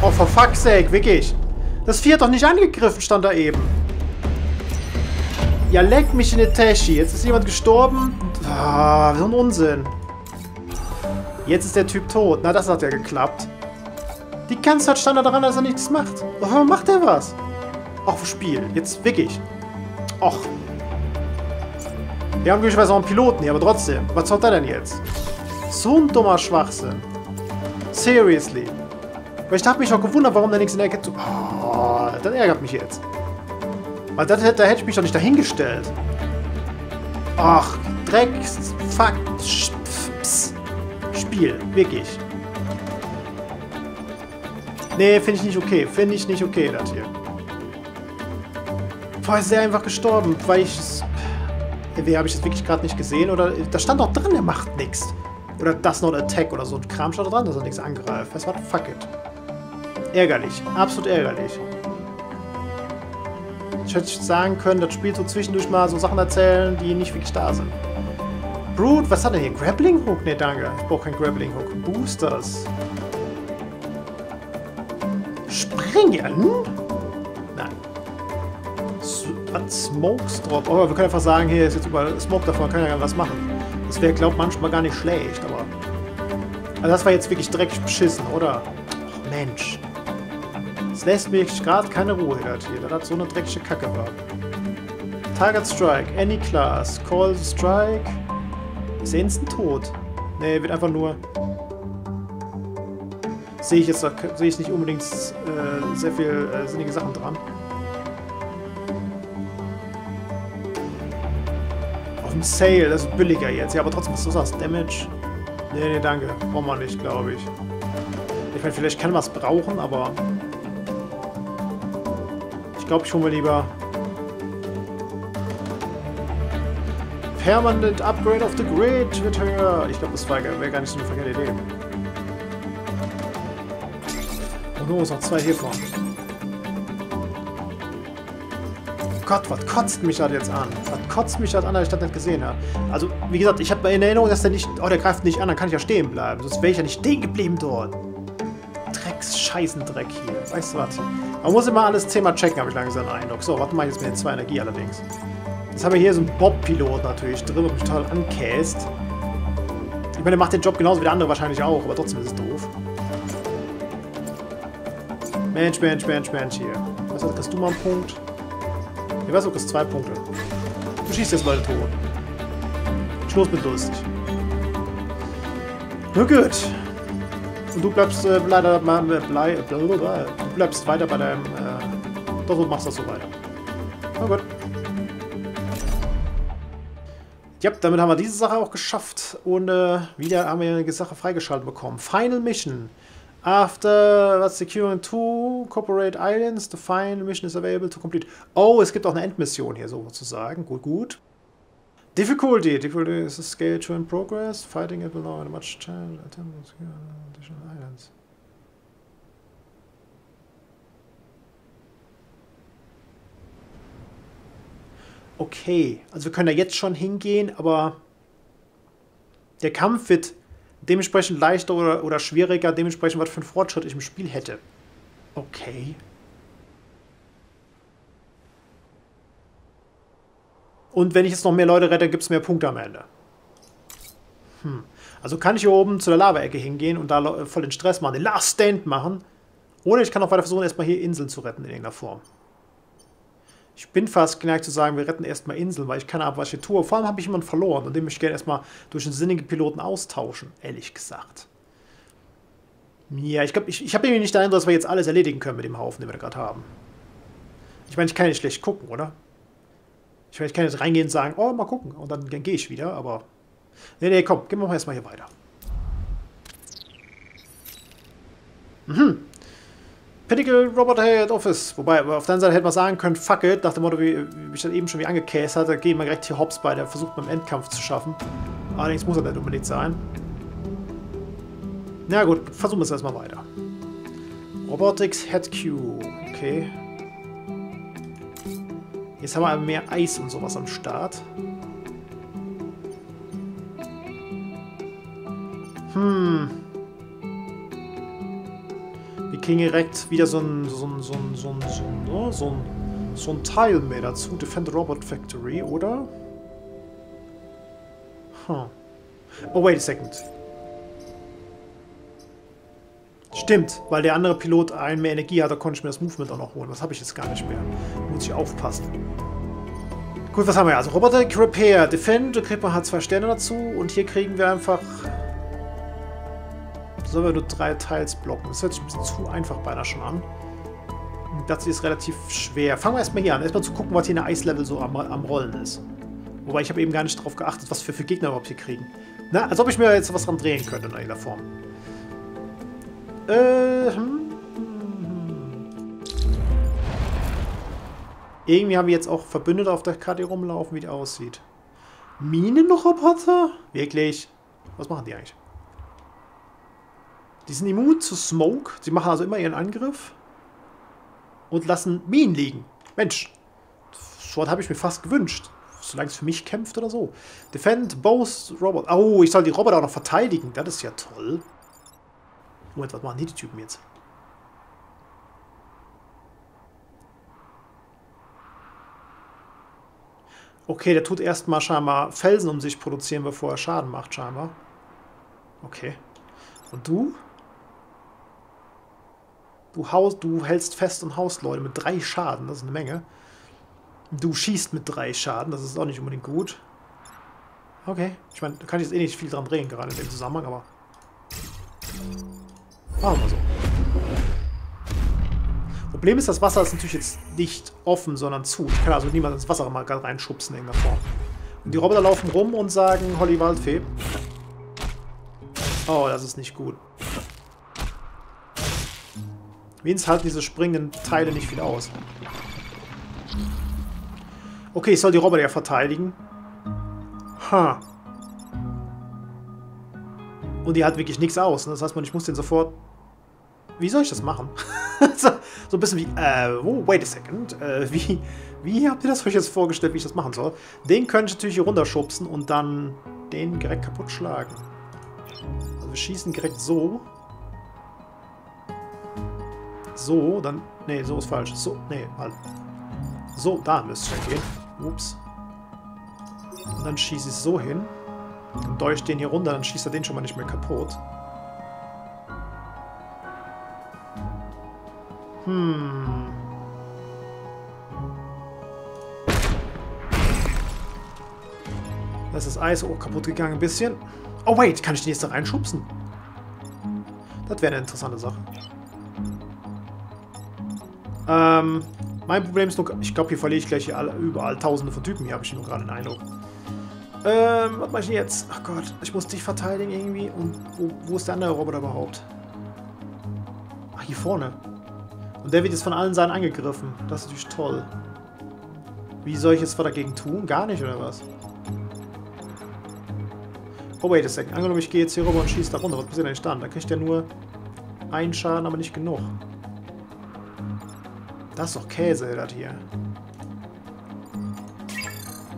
Oh, for fuck's sake, wirklich. Das Vieh hat doch nicht angegriffen, stand da eben. Ja, leck mich in die Tasche. Jetzt ist jemand gestorben. Ah, so ein Unsinn. Jetzt ist der Typ tot. Na, das hat ja geklappt. Die ganze Zeit stand er daran, dass er nichts macht. Warum macht er was? Ach, Spiel. Jetzt wirklich. Och. Wir haben gewisserweise auch einen Piloten hier, aber trotzdem. Was soll der denn jetzt? So ein dummer Schwachsinn. Seriously. Weil ich habe mich auch gewundert, warum der nichts in der das ärgert mich jetzt. Weil das, da hätte ich mich doch nicht dahingestellt. Ach, Dreck, fuck, pss, Spiel, wirklich. Nee, finde ich nicht okay. Finde ich nicht okay, das hier. Boah, ist der einfach gestorben, weil ich... Wie habe ich das wirklich gerade nicht gesehen? Oder da stand doch drin, er macht nichts. Oder das not attack oder so ein Kram stand dran, dass er nichts angreift. Was war Fuck it. Ärgerlich. Absolut ärgerlich. Ich hätte sagen können, das Spiel so zwischendurch mal so Sachen erzählen, die nicht wirklich da sind. Brute, was hat er hier? Grappling Hook? Ne, danke. Ich brauche keinen Grappling Hook. Boosters. Springen? Nein. Was? Smokes Drop. Oh, wir können einfach sagen, hier ist jetzt überall Smoke davon, kann ja was machen. Das wäre, glaube manchmal gar nicht schlecht, aber... Also das war jetzt wirklich dreckig beschissen, oder? Ach, Mensch. Lässt mir gerade keine Ruhe, das hier. Das hat so eine dreckige Kacke war. Target Strike, any class. Call Strike. Ist er instant tot? Ne, wird einfach nur... Sehe ich jetzt sehe ich nicht unbedingt äh, sehr viel äh, sinnige Sachen dran. Auf dem Sale, das ist billiger jetzt. Ja, aber trotzdem, was ist das? Damage? Nee, nee, danke. Brauchen wir nicht, glaube ich. Ich meine, vielleicht kann man es brauchen, aber... Glaube, ich hole mir lieber... Permanent Upgrade of the Grid wird höher. Ich glaube, das wäre gar nicht so eine verkehrte Idee. Und los, noch zwei hiervon. Gott, was kotzt mich das jetzt an? Was kotzt mich das an, dass ich das nicht gesehen habe? Also, wie gesagt, ich habe in Erinnerung, dass der nicht... Oh, der greift nicht an, dann kann ich ja stehen bleiben. Sonst wäre ich ja nicht stehen geblieben dort. Drecks, Scheißendreck hier. Weißt du was? Man muss immer alles zehnmal checken, habe ich langsam den Eindruck. So, mache ich jetzt mit zwei Energie allerdings? Jetzt haben wir hier so einen Bob-Pilot natürlich drin, der mich total ankäst. Ich meine, der macht den Job genauso wie der andere wahrscheinlich auch, aber trotzdem ist es doof. Mensch, Mensch, Mensch, Mensch hier. Was hat, kriegst du mal einen Punkt? Ich weiß, du kriegst zwei Punkte. Du schießt jetzt Leute tot. Schluss mit lustig. Nur gut. Und du bleibst äh, leider mal äh, äh, du bleibst weiter bei deinem. Äh, doch, du machst das so weiter. Na gut. Ja, damit haben wir diese Sache auch geschafft. Und äh, wieder haben wir eine Sache freigeschaltet bekommen. Final Mission. After what, securing two corporate islands, the final mission is available to complete. Oh, es gibt auch eine Endmission hier sozusagen. Gut, gut. Difficulty. Difficulty is a scale to in progress. Fighting it will not much chance. Additional islands. Okay, also wir können da jetzt schon hingehen, aber der Kampf wird dementsprechend leichter oder, oder schwieriger, dementsprechend was für einen Fortschritt ich im Spiel hätte. Okay. Und wenn ich jetzt noch mehr Leute rette, gibt es mehr Punkte am Ende. Hm. Also kann ich hier oben zu der Lava-Ecke hingehen und da voll den Stress machen, den Last Stand machen. Oder ich kann auch weiter versuchen, erstmal hier Inseln zu retten in irgendeiner Form. Ich bin fast geneigt zu sagen, wir retten erstmal Inseln, weil ich keine Ahnung, was ich hier tue. Vor allem habe ich jemanden verloren und den möchte ich gerne erstmal durch einen sinnigen Piloten austauschen, ehrlich gesagt. Ja, ich glaube, ich, ich habe irgendwie nicht den Eindruck, dass wir jetzt alles erledigen können mit dem Haufen, den wir gerade haben. Ich meine, ich kann nicht schlecht gucken, oder? Ich kann jetzt reingehen und sagen, oh, mal gucken. Und dann, dann gehe ich wieder, aber... Nee, nee, komm, gehen wir mal erstmal hier weiter. Mhm. Pinnacle Robot Head Office. Wobei, auf der anderen Seite hätte man sagen können, fuck it, nach dem Motto, wie, wie ich das eben schon wie angekäst hatte, gehen wir direkt hier hops bei, der versucht beim Endkampf zu schaffen. Allerdings muss er nicht unbedingt sein. Na gut, versuchen wir es erstmal weiter. Robotics Head Q. Okay. Jetzt haben wir mehr Eis und sowas am Start. Hm. Wir kriegen direkt wieder so ein, so ein, so ein, so ein, so ein, ne, so ein, so ein Teil mehr dazu. Defend Robot Factory, oder? Huh. Oh, wait a second. Stimmt, weil der andere Pilot ein mehr Energie hat, da konnte ich mir das Movement auch noch holen. Das habe ich jetzt gar nicht mehr. Muss ich aufpassen. Gut, was haben wir? Also Roboter Repair, Defend, da kriegt man halt zwei Sterne dazu und hier kriegen wir einfach... Sollen wir nur drei Teils blocken. Das hört sich ein bisschen zu einfach beinahe schon an. Das ist relativ schwer. Fangen wir erstmal hier an. Erstmal zu gucken, was hier in der Eislevel so am, am Rollen ist. Wobei ich habe eben gar nicht darauf geachtet, was wir für Gegner überhaupt hier kriegen. Na, als ob ich mir jetzt was dran drehen könnte in irgendeiner Form. Äh, hm, hm. Irgendwie haben wir jetzt auch Verbündete auf der Karte rumlaufen, wie die aussieht. Minenroboter? Wirklich? Was machen die eigentlich? Die sind immun zu Smoke. Sie machen also immer ihren Angriff. Und lassen Minen liegen. Mensch, so habe ich mir fast gewünscht. Solange es für mich kämpft oder so. Defend both Robot. Oh, ich soll die Roboter auch noch verteidigen. Das ist ja toll. Moment, was machen die, die Typen jetzt? Okay, der tut erstmal scheinbar Felsen um sich produzieren, bevor er Schaden macht, scheinbar. Okay. Und du? Du, haust, du hältst fest und haust Leute mit drei Schaden, das ist eine Menge. Du schießt mit drei Schaden, das ist auch nicht unbedingt gut. Okay, ich meine, da kann ich jetzt eh nicht viel dran drehen, gerade in dem Zusammenhang, aber... Machen wir so. Problem ist, das Wasser ist natürlich jetzt nicht offen, sondern zu. Ich kann also niemand ins Wasser mal reinschubsen in irgendeiner Form. Und die Roboter laufen rum und sagen, Holly Waldfee. Oh, das ist nicht gut. Wenigstens halten diese springenden Teile nicht viel aus. Okay, ich soll die Roboter ja verteidigen. Ha. Und die hat wirklich nichts aus. Ne? Das heißt, ich muss den sofort wie soll ich das machen? so, so, ein bisschen wie, äh, oh, wait a second. Äh, wie, wie habt ihr das euch jetzt vorgestellt, wie ich das machen soll? Den könnte ich natürlich hier runterschubsen und dann den direkt kaputt schlagen. Also wir schießen direkt so. So, dann, nee, so ist falsch. So, nee, halt. So, da müsste ich gehen. Ups. Und dann schieße ich so hin. Dann deue ich den hier runter, dann schießt er den schon mal nicht mehr kaputt. Hm. Da ist das Eis auch kaputt gegangen ein bisschen. Oh wait, kann ich den jetzt da reinschubsen? Das wäre eine interessante Sache. Ähm, mein Problem ist nur, ich glaube, hier verliere ich gleich alle, überall tausende von Typen. Hier habe ich nur gerade einen Eindruck. Ähm, was mache ich denn jetzt? Ach Gott, ich muss dich verteidigen irgendwie. Und wo, wo ist der andere Roboter überhaupt? Ach, hier vorne. Und der wird jetzt von allen Seiten angegriffen. Das ist natürlich toll. Wie soll ich jetzt was dagegen tun? Gar nicht, oder was? Oh, wait a second. Angenommen, ich gehe jetzt hier rüber und schieße da runter. Was passiert eigentlich dann? Da kriegt der nur einen Schaden, aber nicht genug. Das ist doch Käse, das hier.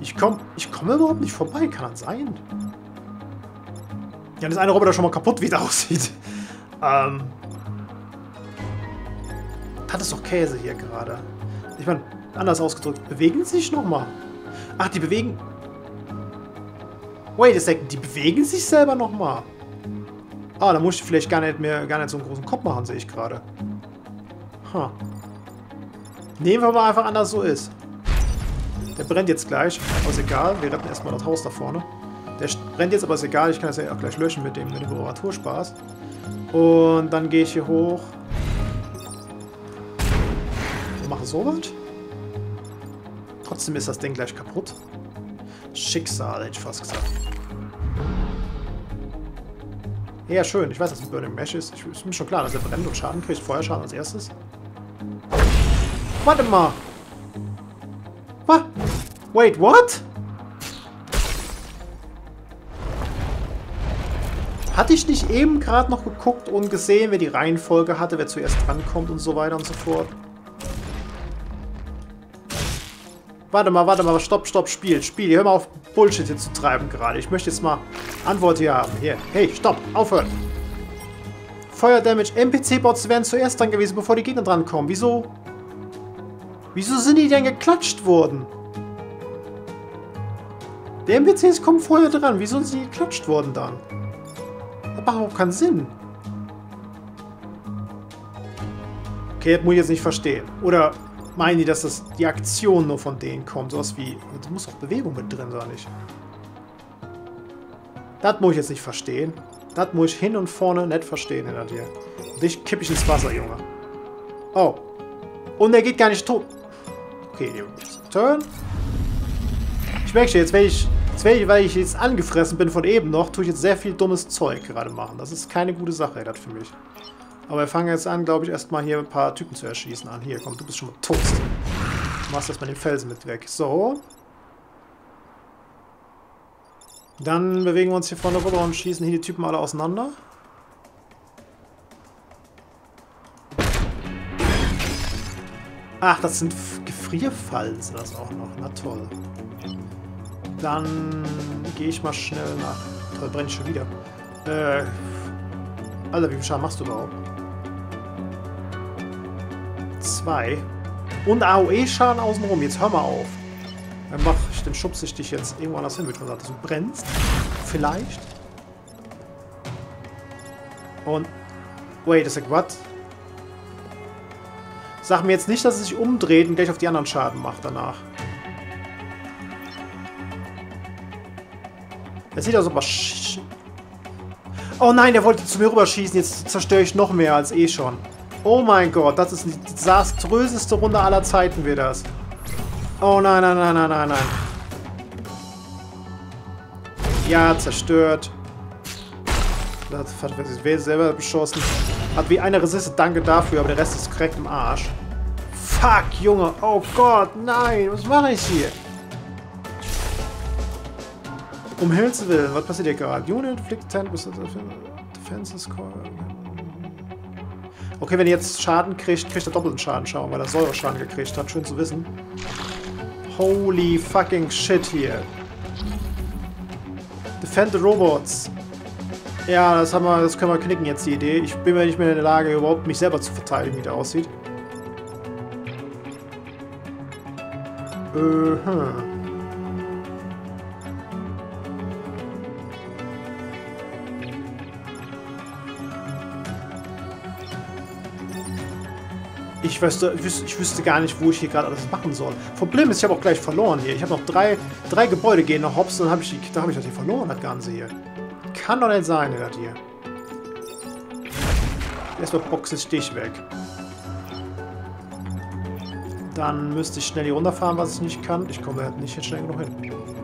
Ich komme ich komm überhaupt nicht vorbei. Kann das sein? Ja, das eine Roboter schon mal kaputt, wie der aussieht. Ähm, das ist doch Käse hier gerade. Ich meine, anders ausgedrückt, bewegen sie sich nochmal? Ach, die bewegen... Wait a second, die bewegen sich selber nochmal. Ah, da muss ich vielleicht gar nicht mehr, gar nicht so einen großen Kopf machen, sehe ich gerade. Huh. Nehmen wir mal einfach an, dass es so ist. Der brennt jetzt gleich, aber ist egal. Wir retten erstmal das Haus da vorne. Der brennt jetzt, aber ist egal. Ich kann das ja auch gleich löschen mit dem, mit dem Reparaturspaß. Und dann gehe ich hier hoch mache sowas. Trotzdem ist das Ding gleich kaputt. Schicksal, hätte ich fast gesagt. Ja, schön. Ich weiß, dass ein Burning Mesh ist. Ich, ist mir schon klar, dass er brennt und Schaden kriegt. Feuerschaden als erstes. Warte mal. Was? Wait, what? Hatte ich nicht eben gerade noch geguckt und gesehen, wer die Reihenfolge hatte, wer zuerst drankommt und so weiter und so fort? Warte mal, warte mal, stopp, stopp, Spiel, Spiel. Hör mal auf, Bullshit hier zu treiben gerade. Ich möchte jetzt mal Antwort hier haben. Hier, hey, stopp, aufhören. Feuerdamage. NPC-Bots wären zuerst dran gewesen, bevor die Gegner drankommen. Wieso? Wieso sind die denn geklatscht worden? Die NPCs kommen vorher dran. Wieso sind die geklatscht worden dann? Das macht auch keinen Sinn. Okay, das muss ich jetzt nicht verstehen. Oder meinen die, dass das die Aktion nur von denen kommt? Sowas wie... Da muss auch Bewegung mit drin sein, nicht? Das muss ich jetzt nicht verstehen. Das muss ich hin und vorne nicht verstehen hinter dir. Dich kipp ich ins Wasser, Junge. Oh. Und er geht gar nicht tot. Okay, Turn. Ich merke schon, jetzt werde ich, jetzt werde ich, weil ich jetzt angefressen bin von eben noch, tue ich jetzt sehr viel dummes Zeug gerade machen. Das ist keine gute Sache, das für mich. Aber wir fangen jetzt an, glaube ich, erstmal hier ein paar Typen zu erschießen an. Hier, komm, du bist schon mal Toast. Du machst erstmal den Felsen mit weg. So. Dann bewegen wir uns hier vorne rüber und schießen hier die Typen alle auseinander. Ach, das sind Gefrierfallen, sind das auch noch. Na toll. Dann gehe ich mal schnell nach... Toll, brenne ich schon wieder. Äh... Alter, wie viel Schaden machst du überhaupt? Zwei. Und AOE-Schaden außenrum. Jetzt hör mal auf. Dann mach ich, dann schubse ich dich jetzt irgendwo anders hin, ich mal sagen. Du brennst. Vielleicht. Und. Wait a sec, what? Sag mir jetzt nicht, dass es sich umdreht und gleich auf die anderen Schaden macht danach. Es sieht aus, als ob er... Oh nein, der wollte zu mir rüberschießen. Jetzt zerstöre ich noch mehr als eh schon. Oh mein Gott, das ist die desaströseste Runde aller Zeiten, wird das. Oh nein, nein, nein, nein, nein, nein. Ja, zerstört. Das hat sich selber beschossen. Hat wie eine Resiste, danke dafür, aber der Rest ist korrekt im Arsch. Fuck, Junge. Oh Gott, nein. Was mache ich hier? Um Himmels Willen, was passiert hier gerade? Unit, Flick 10, Defenses Okay, wenn ihr jetzt Schaden kriegt, kriegt er doppelten Schaden. Schauen, weil er Säureschaden gekriegt hat. Schön zu wissen. Holy fucking shit hier. Defend the Robots. Ja, das haben wir, das können wir knicken jetzt, die Idee. Ich bin mir nicht mehr in der Lage, überhaupt mich selber zu verteidigen, wie der aussieht. Äh, hm. Ich wüsste, ich, wüsste, gar nicht, wo ich hier gerade alles machen soll. Problem ist, ich habe auch gleich verloren hier. Ich habe noch drei, drei Gebäude gehen nach Hops und dann habe ich, da habe ich das hier verloren, das Ganze hier. Kann doch nicht sein, das hier. Erstmal boxe ich dich weg. Dann müsste ich schnell hier runterfahren, was ich nicht kann. Ich komme nicht jetzt schnell genug hin.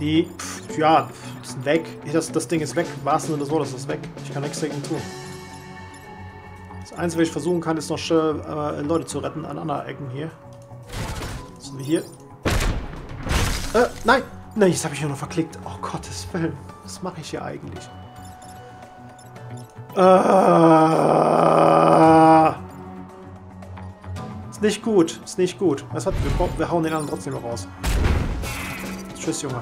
Die, pff, ja, ist weg. Das, das Ding ist weg. Im wahrsten Sinne des Wortes ist weg. Ich kann nichts dagegen tun. Das Einzige, was ich versuchen kann, ist noch äh, Leute zu retten an anderen Ecken hier. So wie hier. Äh, nein! Nein, jetzt habe ich hier noch verklickt. Oh Gottes Willen. Was mache ich hier eigentlich? Äh, ist nicht gut. Ist nicht gut. Was hat wir, wir hauen den anderen trotzdem noch raus. Tschüss, Junge.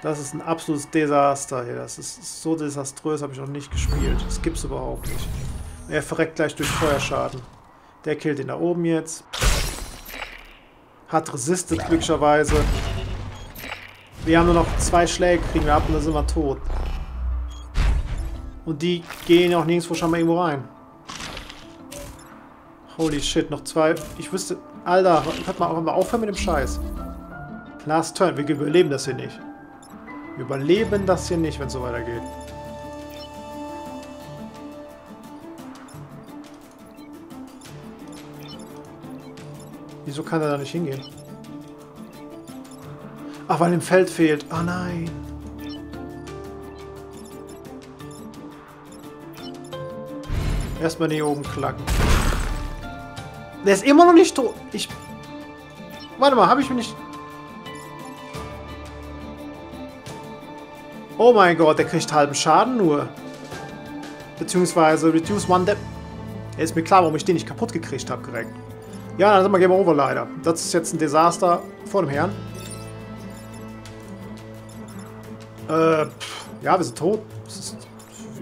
Das ist ein absolutes Desaster hier. Das ist so desaströs, habe ich noch nicht gespielt. Das gibt's überhaupt nicht. Er verreckt gleich durch Feuerschaden. Der killt ihn da oben jetzt. Hat resistet glücklicherweise. Wir haben nur noch zwei Schläge kriegen wir ab und dann sind wir tot. Und die gehen auch nirgendwo schon mal irgendwo rein. Holy shit, noch zwei. Ich wüsste... Alter, hört mal, mal aufhören mit dem Scheiß. Last Turn, wir überleben das hier nicht. Wir überleben das hier nicht, wenn es so weitergeht. Wieso kann er da nicht hingehen? Ach, weil im Feld fehlt. Oh nein. Erstmal hier oben klacken. Der ist immer noch nicht tot. Ich... Warte mal, habe ich mich nicht... Oh mein Gott, der kriegt halben Schaden nur. Beziehungsweise Reduce One Dep... Ja, ist mir klar, warum ich den nicht kaputt gekriegt habe, korrekt. Ja, dann sind wir Game Over leider. Das ist jetzt ein Desaster vor dem Herrn. Äh, pff, ja, wir sind tot. Ist,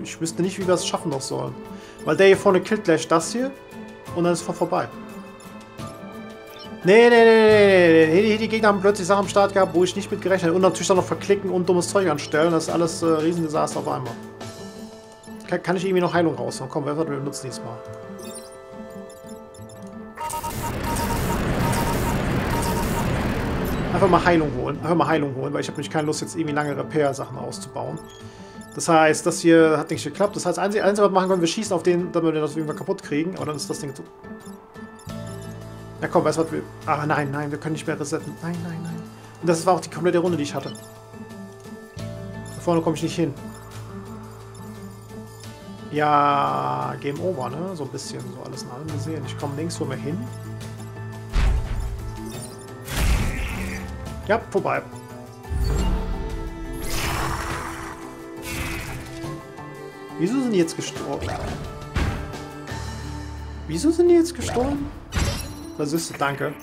ich wüsste nicht, wie wir es schaffen noch sollen. Weil der hier vorne killt gleich das hier und dann ist es vorbei. Nee, nee, nee, nee, nee. Die, Gegner haben plötzlich Sachen am Start gehabt, wo ich nicht mit gerechnet Und natürlich dann noch verklicken und dummes Zeug anstellen. Das ist alles äh, Riesendesaster auf einmal. Kann, kann, ich irgendwie noch Heilung raushauen? Komm, wir benutzen diesmal. Einfach mal Heilung holen. Einfach mal Heilung holen, weil ich habe nämlich keine Lust, jetzt irgendwie lange Repair-Sachen auszubauen. Das heißt, das hier hat nicht geklappt. Das heißt, einzige, einzige was machen können, wir schießen auf den, damit wir das irgendwann kaputt kriegen. Aber dann ist das Ding Ja komm, weißt du was wir... Ah, nein, nein, wir können nicht mehr resetten. Nein, nein, nein. Und das war auch die komplette Runde, die ich hatte. Da vorne komme ich nicht hin. Ja, Game Over, ne? So ein bisschen, so alles in allem gesehen. Ich komme links vor mir hin. Ja, vorbei. Wieso sind die jetzt gestorben? Wieso sind die jetzt gestorben? Das ist, danke.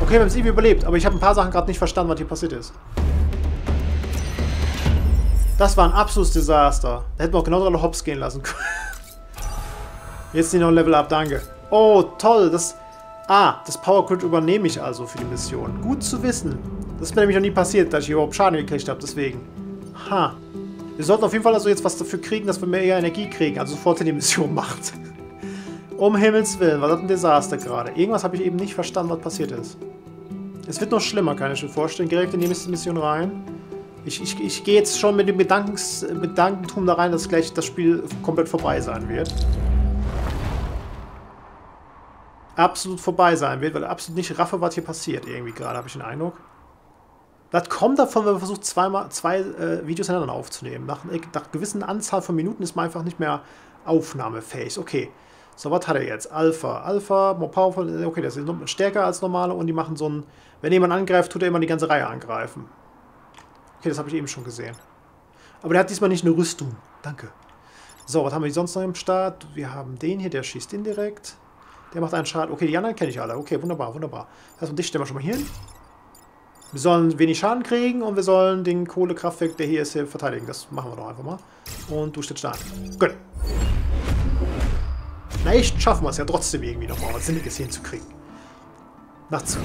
Okay, wir haben es irgendwie überlebt, aber ich habe ein paar Sachen gerade nicht verstanden, was hier passiert ist. Das war ein absolutes Desaster. Da hätten wir auch genau dran hops gehen lassen können. Jetzt nicht noch ein Level Up, danke. Oh, toll, das... Ah, das Power Crit übernehme ich also für die Mission. Gut zu wissen. Das ist mir nämlich noch nie passiert, dass ich überhaupt Schaden gekriegt habe, deswegen. Ha. Wir sollten auf jeden Fall also jetzt was dafür kriegen, dass wir mehr Energie kriegen, also sofort in die Mission macht. Um Himmels Willen, war das ein Desaster gerade. Irgendwas habe ich eben nicht verstanden, was passiert ist. Es wird noch schlimmer, kann ich mir vorstellen. Direkt in die nächste Mission rein. Ich, ich, ich gehe jetzt schon mit dem Gedankens, Gedankentum da rein, dass gleich das Spiel komplett vorbei sein wird. Absolut vorbei sein wird, weil absolut nicht raffe, was hier passiert irgendwie gerade, habe ich den Eindruck. Das kommt davon, wenn man versucht, zweimal, zwei äh, Videos hintereinander aufzunehmen. Nach, nach gewissen Anzahl von Minuten ist man einfach nicht mehr aufnahmefähig. Okay, so was hat er jetzt? Alpha. Alpha, more powerful. Okay, das ist stärker als normale und die machen so ein... Wenn jemand angreift, tut er immer die ganze Reihe angreifen. Okay, das habe ich eben schon gesehen. Aber der hat diesmal nicht eine Rüstung. Danke. So, was haben wir sonst noch im Start? Wir haben den hier, der schießt indirekt. Der macht einen Schaden. Okay, die anderen kenne ich alle. Okay, wunderbar, wunderbar. Das heißt, dich stellen wir schon mal hier hin. Wir sollen wenig Schaden kriegen und wir sollen den Kohlekraftwerk, der hier ist, hier verteidigen. Das machen wir doch einfach mal. Und du stellst da. Gut. Vielleicht schaffen wir es ja trotzdem irgendwie nochmal was Sinniges hinzukriegen. Nachts.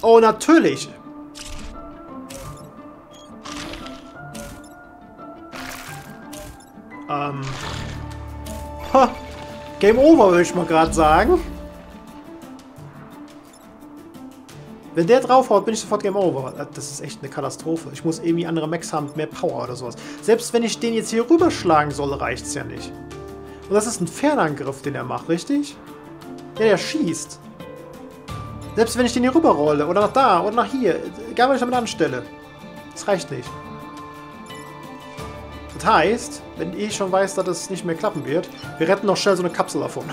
Oh, natürlich. Ähm. Ha. Game over, würde ich mal gerade sagen. Wenn der draufhaut, bin ich sofort Game Over. Das ist echt eine Katastrophe. Ich muss irgendwie andere Max haben mit mehr Power oder sowas. Selbst wenn ich den jetzt hier rüberschlagen soll, reicht es ja nicht. Und das ist ein Fernangriff, den er macht, richtig? Ja, der schießt. Selbst wenn ich den hier rüberrolle, oder nach da, oder nach hier, egal was ich damit anstelle. Das reicht nicht. Das heißt, wenn ich schon weiß, dass das nicht mehr klappen wird, wir retten noch schnell so eine Kapsel davon.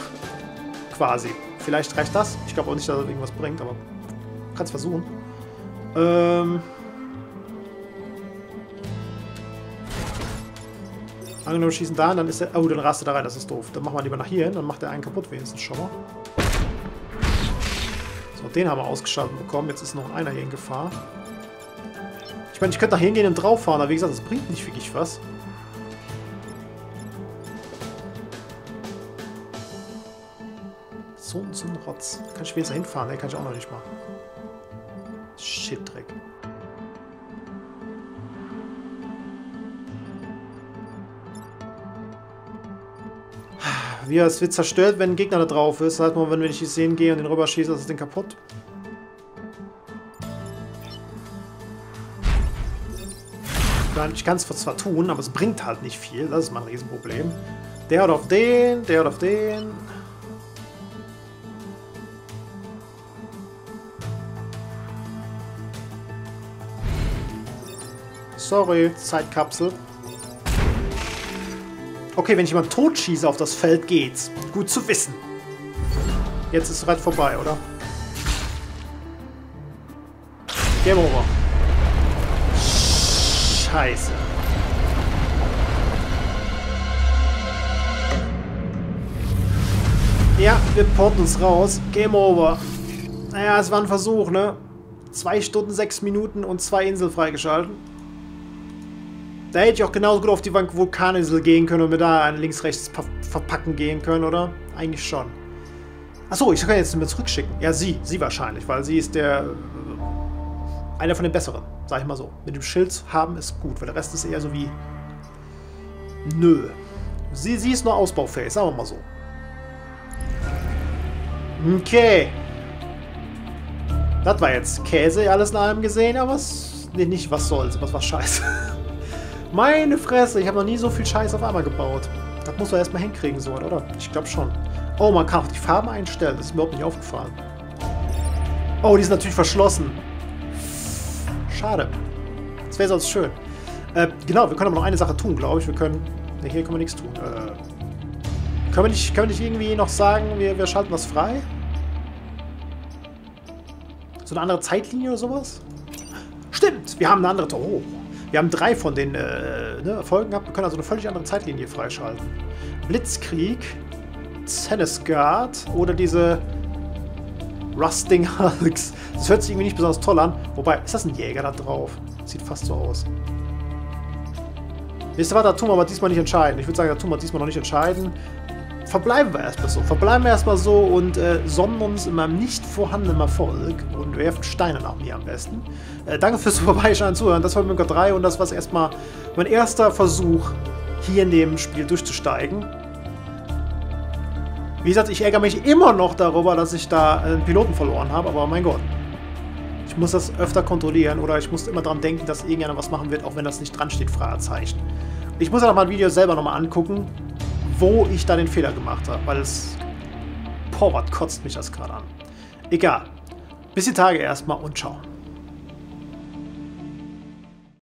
Quasi. Vielleicht reicht das. Ich glaube auch nicht, dass das irgendwas bringt, aber Kannst versuchen. Ähm. Angenommen, schießen da, dann ist er. Oh, dann rastet er rein, das ist doof. Dann machen wir lieber nach hier hin, dann macht er einen kaputt wenigstens schon mal. So, den haben wir ausgeschaltet bekommen. Jetzt ist noch einer hier in Gefahr. Ich meine, ich könnte nach hier gehen und drauf fahren, aber wie gesagt, das bringt nicht wirklich was. So, so ein Rotz. Kann ich wenigstens hinfahren? Ne, kann ich auch noch nicht machen. Shit-Dreck. Wie es wird zerstört, wenn ein Gegner da drauf ist. Das heißt, wenn ich sehen gehe und den rüber schieße, ist das Ding kaputt. Ich kann es zwar tun, aber es bringt halt nicht viel. Das ist mein Riesenproblem. Der hat auf den, der hat auf den. Sorry, Zeitkapsel. Okay, wenn ich jemanden totschieße auf das Feld, geht's. Gut zu wissen. Jetzt ist es weit vorbei, oder? Game over. Scheiße. Ja, wir porten uns raus. Game over. Naja, es war ein Versuch, ne? Zwei Stunden, sechs Minuten und zwei Inseln freigeschalten. Da hätte ich auch genauso gut auf die Vulkaninsel gehen können und mir da ein links-rechts verpacken gehen können, oder? Eigentlich schon. Achso, ich kann jetzt mit zurückschicken. Ja, sie. Sie wahrscheinlich, weil sie ist der... Einer von den Besseren, sag ich mal so. Mit dem Schild haben ist gut, weil der Rest ist eher so wie... Nö. Sie, sie ist nur ausbaufähig, sagen wir mal so. Okay. Das war jetzt Käse, alles in allem gesehen, aber was... Nee, nicht was soll's, was war scheiße. Meine Fresse, ich habe noch nie so viel Scheiß auf einmal gebaut. Das muss man erstmal hinkriegen, so, oder? Ich glaube schon. Oh, man kann auch die Farben einstellen. Das ist mir überhaupt nicht aufgefallen. Oh, die sind natürlich verschlossen. Schade. Das wäre sonst schön. Äh, genau, wir können aber noch eine Sache tun, glaube ich. Wir können... Ne, hier können wir nichts tun. Äh, können wir nicht, können wir nicht irgendwie noch sagen, wir, wir schalten das frei? So eine andere Zeitlinie oder sowas? Stimmt, wir haben eine andere... Oh, wir haben drei von den äh, ne, Folgen gehabt. Wir können also eine völlig andere Zeitlinie freischalten. Blitzkrieg, Guard oder diese Rusting Hulks. Das hört sich irgendwie nicht besonders toll an. Wobei, ist das ein Jäger da drauf? Sieht fast so aus. Wisst ihr was, da tun wir aber diesmal nicht entscheiden. Ich würde sagen, da tun wir diesmal noch nicht entscheiden verbleiben wir erstmal so. Verbleiben wir erstmal so und äh, sonnen uns in meinem nicht vorhandenen Erfolg und werfen Steine nach mir am besten. Äh, danke fürs Vorbeischauen Zuhören. Das war Münker 3 und das war erstmal mein erster Versuch, hier in dem Spiel durchzusteigen. Wie gesagt, ich ärgere mich immer noch darüber, dass ich da einen Piloten verloren habe, aber mein Gott. Ich muss das öfter kontrollieren oder ich muss immer daran denken, dass irgendjemand was machen wird, auch wenn das nicht dran steht, Fragezeichen. Ich muss ja mal ein Video selber nochmal angucken, wo ich da den Fehler gemacht habe, weil es... Boah, was kotzt mich das gerade an. Egal. Bis die Tage erstmal und ciao.